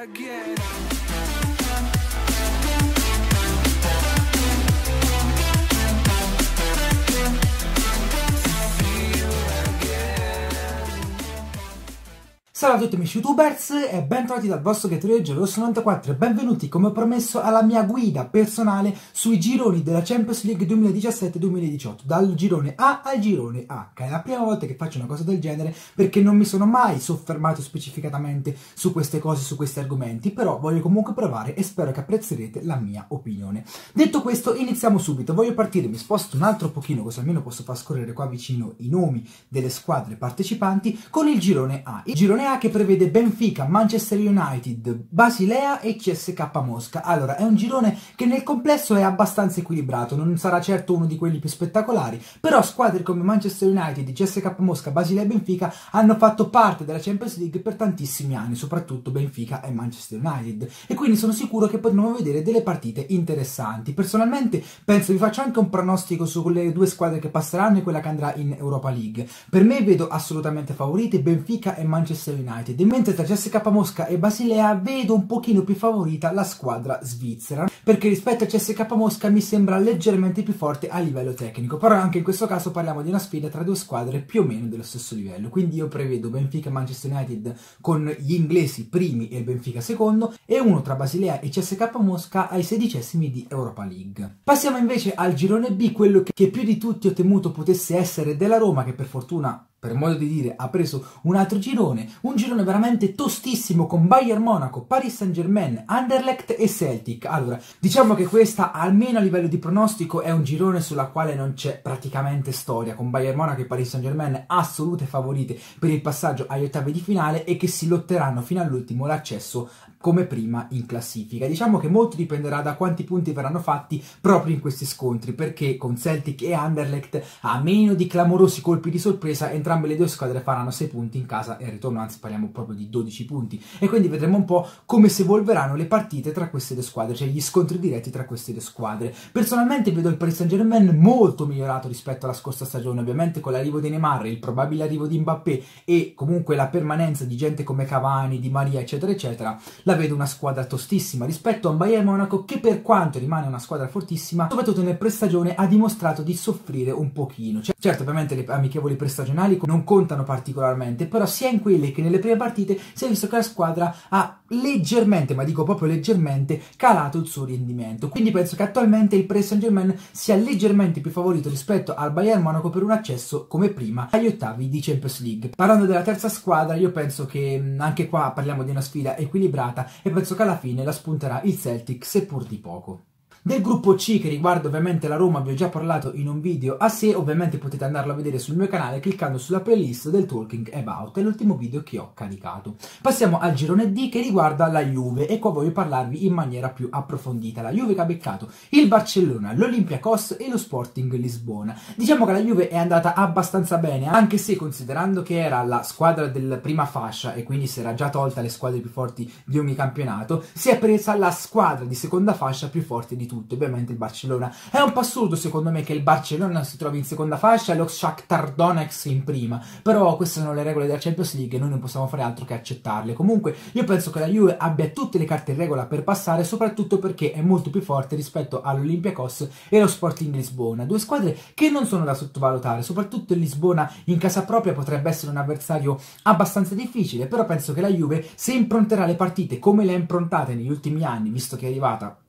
again. Ciao a tutti amici youtubers e bentrovati dal vostro Gatorade Geloso 94 e benvenuti come promesso alla mia guida personale sui gironi della Champions League 2017-2018 dal girone A al girone H. È la prima volta che faccio una cosa del genere perché non mi sono mai soffermato specificatamente su queste cose, su questi argomenti però voglio comunque provare e spero che apprezzerete la mia opinione. Detto questo iniziamo subito. Voglio partire, mi sposto un altro pochino così almeno posso far scorrere qua vicino i nomi delle squadre partecipanti con il girone A. Il girone A che prevede Benfica, Manchester United, Basilea e CSK Mosca. Allora, è un girone che nel complesso è abbastanza equilibrato, non sarà certo uno di quelli più spettacolari, però squadre come Manchester United, CSK Mosca, Basilea e Benfica hanno fatto parte della Champions League per tantissimi anni, soprattutto Benfica e Manchester United, e quindi sono sicuro che potremo vedere delle partite interessanti. Personalmente penso vi faccio anche un pronostico su quelle due squadre che passeranno e quella che andrà in Europa League. Per me vedo assolutamente favorite Benfica e Manchester United, mentre tra CSK Mosca e Basilea vedo un pochino più favorita la squadra svizzera, perché rispetto a CSK Mosca mi sembra leggermente più forte a livello tecnico, però anche in questo caso parliamo di una sfida tra due squadre più o meno dello stesso livello, quindi io prevedo Benfica e Manchester United con gli inglesi primi e il Benfica secondo, e uno tra Basilea e CSK Mosca ai sedicesimi di Europa League. Passiamo invece al girone B, quello che più di tutti ho temuto potesse essere della Roma, che per fortuna per modo di dire, ha preso un altro girone, un girone veramente tostissimo con Bayern Monaco, Paris Saint Germain, Anderlecht e Celtic. Allora, diciamo che questa, almeno a livello di pronostico, è un girone sulla quale non c'è praticamente storia, con Bayern Monaco e Paris Saint Germain assolute favorite per il passaggio agli ottavi di finale e che si lotteranno fino all'ultimo l'accesso come prima in classifica. Diciamo che molto dipenderà da quanti punti verranno fatti proprio in questi scontri, perché con Celtic e Anderlecht, a meno di clamorosi colpi di sorpresa, entrambe le due squadre faranno 6 punti in casa e al ritorno, anzi parliamo proprio di 12 punti. E quindi vedremo un po' come si evolveranno le partite tra queste due squadre, cioè gli scontri diretti tra queste due squadre. Personalmente vedo il Paris Saint Germain molto migliorato rispetto alla scorsa stagione, ovviamente con l'arrivo di Neymar, il probabile arrivo di Mbappé e comunque la permanenza di gente come Cavani, Di Maria, eccetera, eccetera la vedo una squadra tostissima rispetto a Bayern Monaco che per quanto rimane una squadra fortissima, soprattutto nel prestagione ha dimostrato di soffrire un pochino. Cioè, certo, ovviamente le amichevoli prestagionali non contano particolarmente, però sia in quelle che nelle prime partite si è visto che la squadra ha leggermente, ma dico proprio leggermente, calato il suo rendimento. Quindi penso che attualmente il Paris Saint Germain sia leggermente più favorito rispetto al Bayern Monaco per un accesso, come prima, agli ottavi di Champions League. Parlando della terza squadra, io penso che anche qua parliamo di una sfida equilibrata e penso che alla fine la spunterà il Celtic, seppur di poco. Del gruppo C che riguarda ovviamente la Roma vi ho già parlato in un video a sé, ovviamente potete andarlo a vedere sul mio canale cliccando sulla playlist del Talking About, è l'ultimo video che ho caricato. Passiamo al girone D che riguarda la Juve e qua voglio parlarvi in maniera più approfondita. La Juve che ha beccato il Barcellona, l'Olympiacos e lo Sporting Lisbona. Diciamo che la Juve è andata abbastanza bene, anche se considerando che era la squadra della prima fascia e quindi si era già tolta le squadre più forti di ogni campionato, si è presa la squadra di seconda fascia più forte di tutto, ovviamente il Barcellona. È un po' assurdo secondo me che il Barcellona si trovi in seconda fascia e lo Shakhtar Donetsk in prima, però queste sono le regole della Champions League e noi non possiamo fare altro che accettarle. Comunque io penso che la Juve abbia tutte le carte in regola per passare, soprattutto perché è molto più forte rispetto all'Olympiacos e allo Sporting Lisbona, due squadre che non sono da sottovalutare, soprattutto il Lisbona in casa propria potrebbe essere un avversario abbastanza difficile, però penso che la Juve se impronterà le partite come le ha improntate negli ultimi anni, visto che è arrivata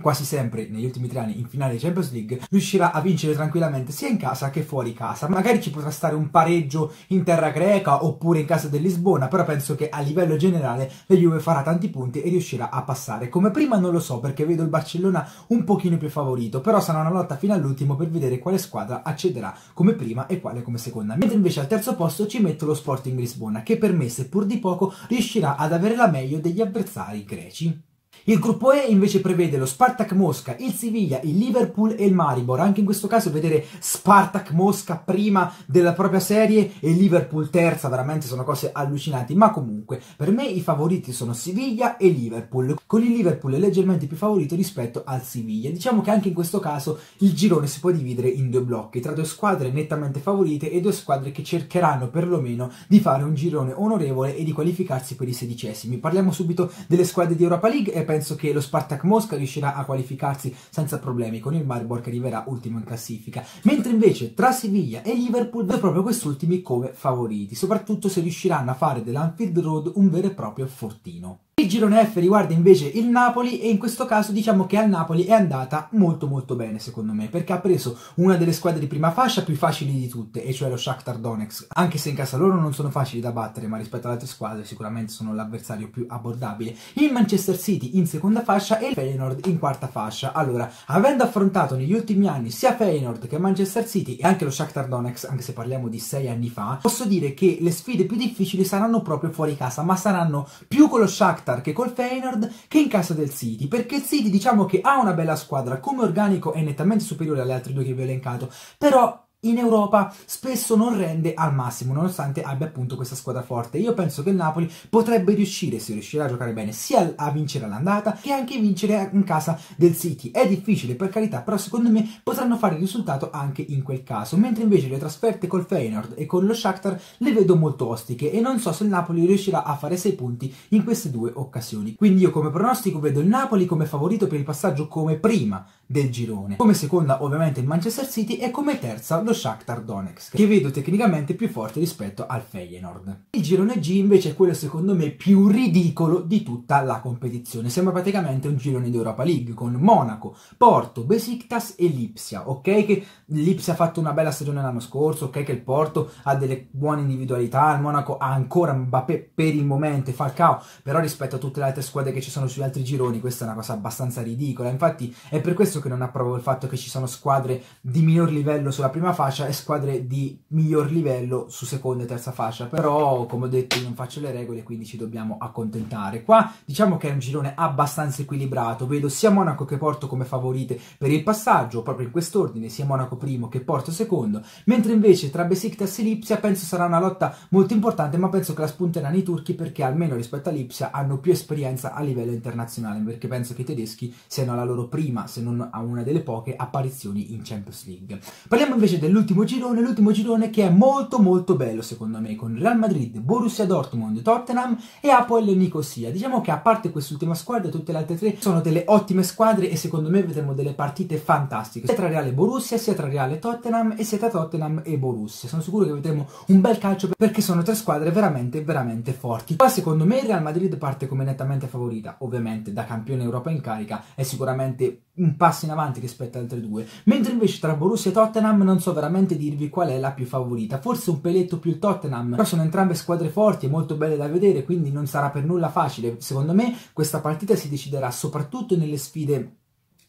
quasi sempre negli ultimi tre anni in finale di Champions League, riuscirà a vincere tranquillamente sia in casa che fuori casa. Magari ci potrà stare un pareggio in terra greca oppure in casa del Lisbona, però penso che a livello generale la Juve farà tanti punti e riuscirà a passare. Come prima non lo so perché vedo il Barcellona un pochino più favorito, però sarà una lotta fino all'ultimo per vedere quale squadra accederà come prima e quale come seconda. Mentre invece al terzo posto ci metto lo Sporting Lisbona, che per me, seppur di poco, riuscirà ad avere la meglio degli avversari greci. Il gruppo E invece prevede lo Spartak Mosca, il Siviglia, il Liverpool e il Maribor. Anche in questo caso vedere Spartak Mosca prima della propria serie e Liverpool terza, veramente sono cose allucinanti. Ma comunque, per me i favoriti sono Siviglia e Liverpool, con il Liverpool leggermente più favorito rispetto al Siviglia. Diciamo che anche in questo caso il girone si può dividere in due blocchi, tra due squadre nettamente favorite e due squadre che cercheranno perlomeno di fare un girone onorevole e di qualificarsi per i sedicesimi. Parliamo subito delle squadre di Europa League e penso che lo Spartak Mosca riuscirà a qualificarsi senza problemi con il Maribor che arriverà ultimo in classifica, mentre invece tra Siviglia e Liverpool vedo proprio quest'ultimi come favoriti, soprattutto se riusciranno a fare dell'Anfield Road un vero e proprio fortino. Il girone F riguarda invece il Napoli e in questo caso diciamo che al Napoli è andata molto molto bene secondo me perché ha preso una delle squadre di prima fascia più facili di tutte e cioè lo Shakhtar Donetsk. Anche se in casa loro non sono facili da battere ma rispetto alle altre squadre sicuramente sono l'avversario più abbordabile. Il Manchester City in seconda fascia e il Feyenoord in quarta fascia. Allora avendo affrontato negli ultimi anni sia Feyenoord che Manchester City e anche lo Shakhtar Donetsk anche se parliamo di sei anni fa posso dire che le sfide più difficili saranno proprio fuori casa ma saranno più con lo Shakhtar Che col Feyenoord che in casa del City, perché il City diciamo che ha una bella squadra, come organico è nettamente superiore alle altre due che vi ho elencato, però in Europa spesso non rende al massimo, nonostante abbia appunto questa squadra forte. Io penso che il Napoli potrebbe riuscire, se riuscirà a giocare bene, sia a vincere all'andata che anche vincere in casa del City. È difficile per carità, però secondo me potranno fare il risultato anche in quel caso. Mentre invece le trasferte col Feyenoord e con lo Shakhtar le vedo molto ostiche e non so se il Napoli riuscirà a fare 6 punti in queste due occasioni. Quindi io come pronostico vedo il Napoli come favorito per il passaggio come prima del girone. Come seconda ovviamente il Manchester City e come terza lo Shakhtar Donetsk, che vedo tecnicamente più forte rispetto al Feyenoord. Il girone G invece è quello secondo me più ridicolo di tutta la competizione. Sembra praticamente un girone di Europa League con Monaco, Porto, Besiktas e Lipsia. Ok che Lipsia ha fatto una bella stagione l'anno scorso, ok che il Porto ha delle buone individualità, il Monaco ha ancora Mbappé per il momento e Falcao, però rispetto a tutte le altre squadre che ci sono sugli altri gironi questa è una cosa abbastanza ridicola. Infatti è per questo che non approvo il fatto che ci sono squadre di minor livello sulla prima fascia e squadre di miglior livello su seconda e terza fascia. Però, come ho detto, non faccio le regole, quindi ci dobbiamo accontentare. Qua diciamo che è un girone abbastanza equilibrato. Vedo sia Monaco che Porto come favorite per il passaggio, proprio in quest'ordine, sia Monaco primo che Porto secondo. Mentre invece tra Besiktas e Lipsia penso sarà una lotta molto importante, ma penso che la spunteranno i turchi perché almeno rispetto a Lipsia hanno più esperienza a livello internazionale, perché penso che i tedeschi siano alla loro prima, se non a una delle poche apparizioni in Champions League. Parliamo invece dell'ultimo girone, l'ultimo girone che è molto molto bello secondo me, con Real Madrid, Borussia Dortmund, Tottenham e Apoel Nicosia. Diciamo che a parte quest'ultima squadra, tutte le altre tre sono delle ottime squadre e secondo me vedremo delle partite fantastiche, sia tra Real e Borussia, sia tra Real e Tottenham e sia tra Tottenham e Borussia. Sono sicuro che vedremo un bel calcio perché sono tre squadre veramente veramente forti. Qua secondo me Real Madrid parte come nettamente favorita, ovviamente da campione Europa in carica, è sicuramente un passo in avanti rispetto alle altre due, mentre invece tra Borussia e Tottenham non so veramente dirvi qual è la più favorita, forse un peletto più il Tottenham, però sono entrambe squadre forti e molto belle da vedere, quindi non sarà per nulla facile. Secondo me questa partita si deciderà soprattutto nelle sfide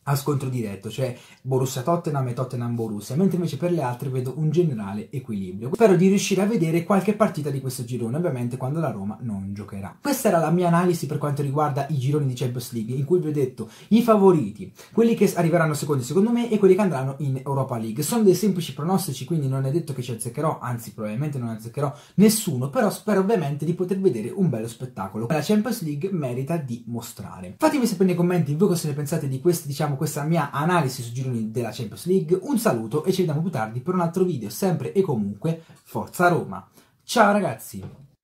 a scontro diretto, cioè Borussia Tottenham e Tottenham Borussia, mentre invece per le altre vedo un generale equilibrio. Spero di riuscire a vedere qualche partita di questo girone, ovviamente quando la Roma non giocherà. Questa era la mia analisi per quanto riguarda i gironi di Champions League, in cui vi ho detto i favoriti, quelli che arriveranno secondi secondo me e quelli che andranno in Europa League. Sono dei semplici pronostici, quindi non è detto che ci azzeccherò, anzi probabilmente non azzeccherò nessuno, però spero ovviamente di poter vedere un bello spettacolo. La Champions League merita di mostrare. Fatemi sapere nei commenti voi cosa ne pensate di questi, diciamo, questa mia analisi sui gironi della Champions League, un saluto e ci vediamo più tardi per un altro video, sempre e comunque Forza Roma! Ciao ragazzi!